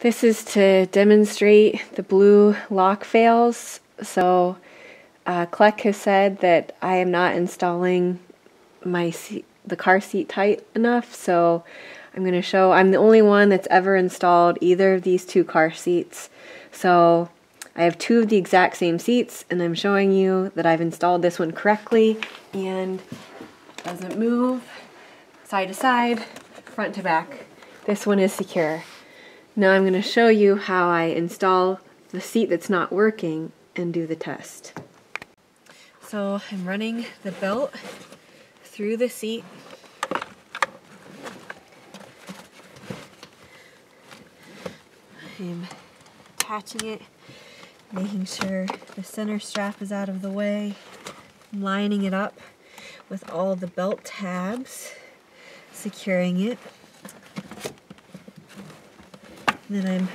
This is to demonstrate the blue lock fails. So uh, Clek has said that I am not installing my seat, the car seat tight enough. So I'm going to show, I'm the only one that's ever installed either of these two car seats. So I have two of the exact same seats and I'm showing you that I've installed this one correctly and doesn't move side to side, front to back. This one is secure. Now I'm going to show you how I install the seat that's not working and do the test. So I'm running the belt through the seat. I'm attaching it, making sure the center strap is out of the way, lining it up with all the belt tabs, securing it. And then I'm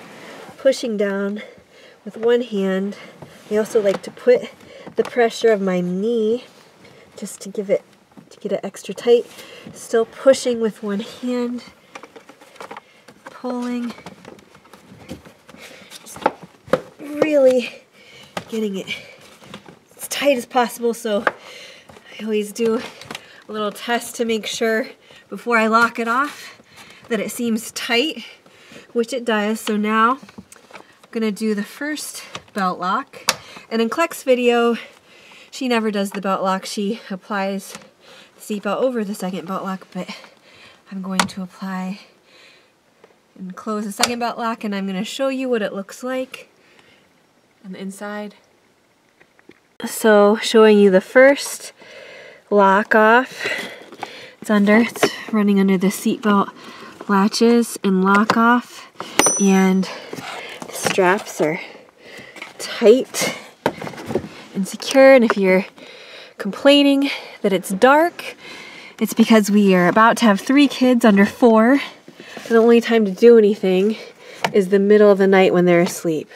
pushing down with one hand. I also like to put the pressure of my knee just to give it to get it extra tight. Still pushing with one hand, pulling, just really getting it as tight as possible. So I always do a little test to make sure before I lock it off that it seems tight which it does. So now I'm gonna do the first belt lock. And in Clek's video, she never does the belt lock. She applies the seatbelt over the second belt lock, but I'm going to apply and close the second belt lock and I'm gonna show you what it looks like on the inside. So showing you the first lock off. It's under, it's running under the seatbelt latches and lock off and the straps are tight and secure. And if you're complaining that it's dark it's because we are about to have three kids under four. And the only time to do anything is the middle of the night when they're asleep.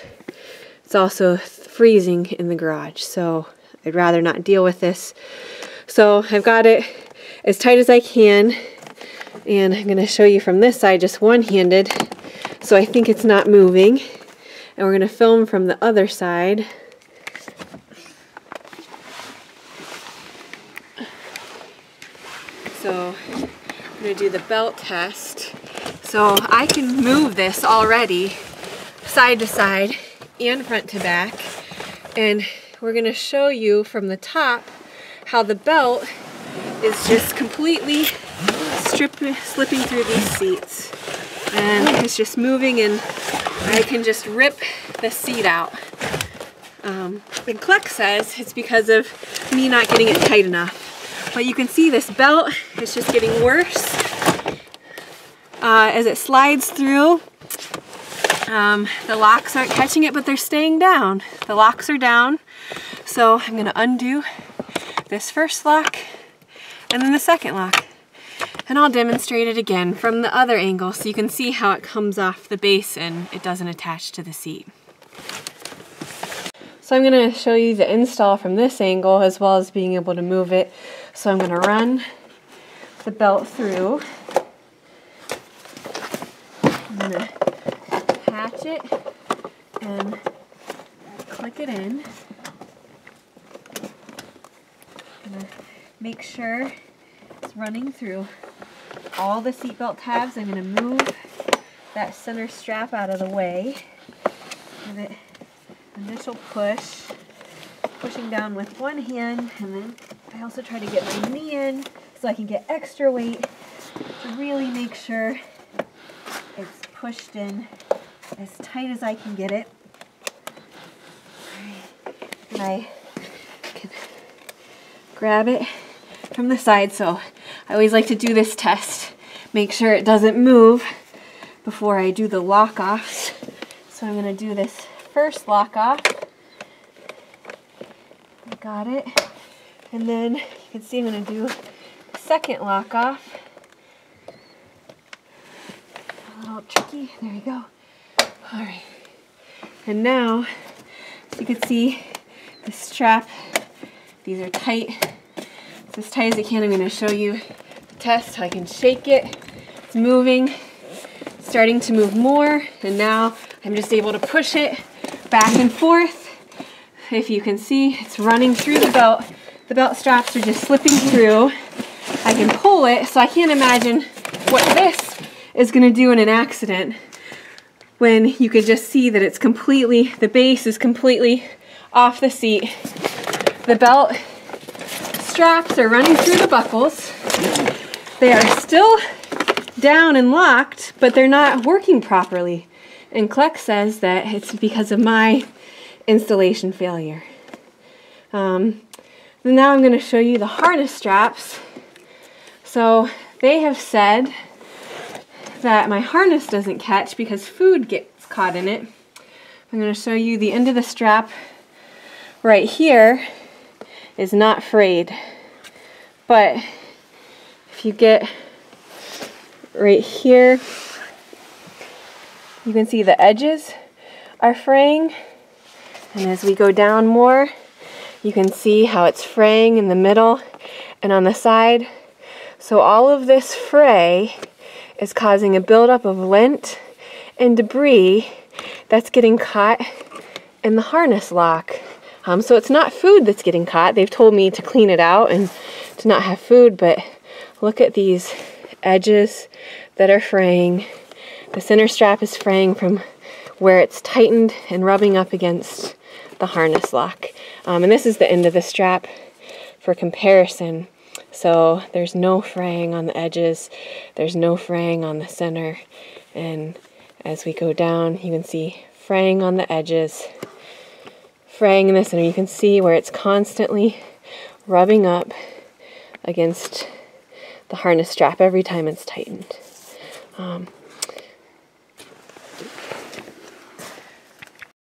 It's also freezing in the garage so I'd rather not deal with this. So I've got it as tight as I can and I'm going to show you from this side just one-handed. So I think it's not moving. And we're going to film from the other side. So I'm going to do the belt test. So I can move this already side to side and front to back. And we're going to show you from the top how the belt is just completely strip, slipping through these seats. And it's just moving and I can just rip the seat out. Um, and Clek says it's because of me not getting it tight enough. But you can see this belt is just getting worse uh, as it slides through. Um, the locks aren't catching it, but they're staying down. The locks are down. So I'm gonna undo this first lock and then the second lock. And I'll demonstrate it again from the other angle so you can see how it comes off the base and it doesn't attach to the seat. So I'm going to show you the install from this angle as well as being able to move it. So I'm going to run the belt through. I'm attach it and click it in. make sure it's running through all the seatbelt tabs. I'm going to move that center strap out of the way. Give it initial push, pushing down with one hand, and then I also try to get my knee in so I can get extra weight to really make sure it's pushed in as tight as I can get it. And I can grab it from the side so I always like to do this test, make sure it doesn't move before I do the lock offs. So I'm going to do this first lock off. I Got it. And then you can see I'm going to do the second lock off. A little tricky. There we go. All right. And now, you can see, the strap, these are tight as tight as I can. I'm going to show you the test. I can shake it. It's moving. starting to move more and now I'm just able to push it back and forth. If you can see, it's running through the belt. The belt straps are just slipping through. I can pull it, so I can't imagine what this is gonna do in an accident when you could just see that it's completely, the base is completely off the seat. The belt straps are running through the buckles. They are still down and locked, but they're not working properly. And Clek says that it's because of my installation failure. Um, now I'm going to show you the harness straps. So they have said that my harness doesn't catch because food gets caught in it. I'm going to show you the end of the strap right here is not frayed. But if you get right here, you can see the edges are fraying. And as we go down more, you can see how it's fraying in the middle and on the side. So all of this fray is causing a buildup of lint and debris that's getting caught in the harness lock. Um, so it's not food that's getting caught. They've told me to clean it out and to not have food, but look at these edges that are fraying. The center strap is fraying from where it's tightened and rubbing up against the harness lock. Um, and this is the end of the strap for comparison. So there's no fraying on the edges, there's no fraying on the center, and as we go down, you can see fraying on the edges, fraying in the center. You can see where it's constantly rubbing up against the harness strap every time it's tightened. Um,